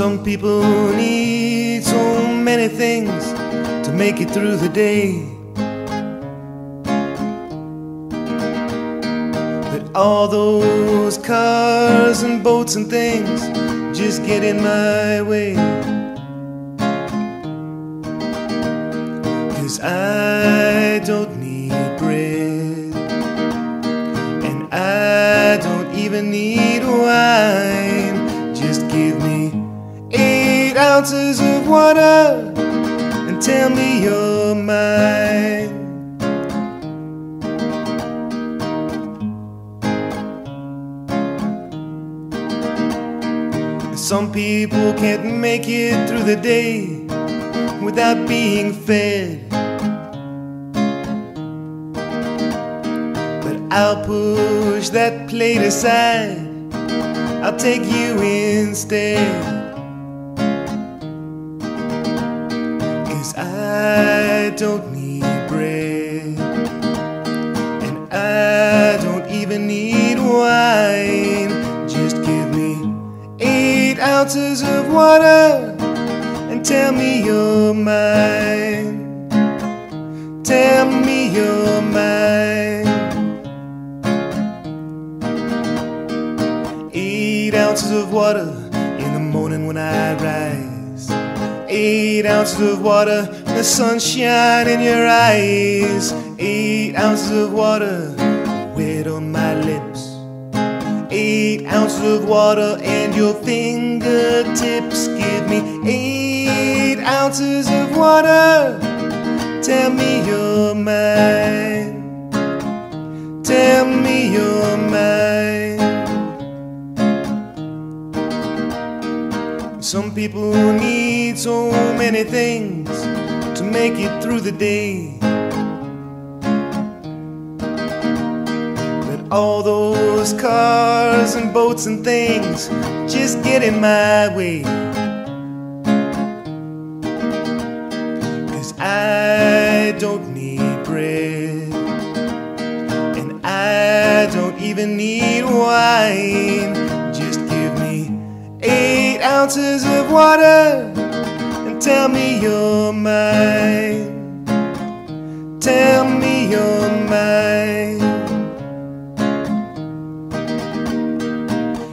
Some people need so many things to make it through the day. But all those cars and boats and things just get in my way. Cause I don't need bread, and I don't even need wine. Ounces of water and tell me you're mine. Some people can't make it through the day without being fed. But I'll push that plate aside, I'll take you instead. I don't need bread, and I don't even need wine. Just give me eight ounces of water and tell me you're mine. Tell me you're mine. Eight ounces of water in the morning when I rise. Eight ounces of water, the sunshine in your eyes. Eight ounces of water, wet on my lips. Eight ounces of water and your fingertips give me eight ounces of water. Tell me you're mine. Tell me you're. Some people need so many things to make it through the day. But all those cars and boats and things just get in my way. Cause I don't need bread, and I don't even need wine. Eight ounces of water and tell me you're mine. Tell me you're mine.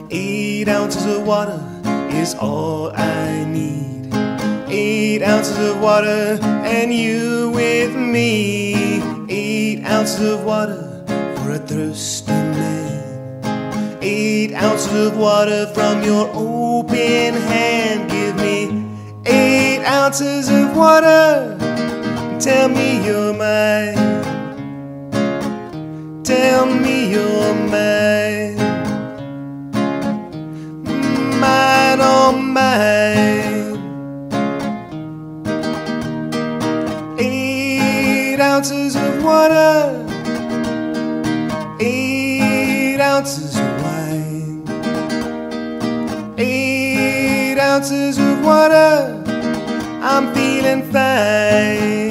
Eight ounces of water is all I need. Eight ounces of water and you with me. Eight ounces of water for a thirsty man. Eight ounces of water from your open hand. Give me eight ounces of water. Tell me you're mine. Tell me you're mine. Mine, oh mine. Eight ounces of water. Eight ounces ounces of water. I'm feeling fine.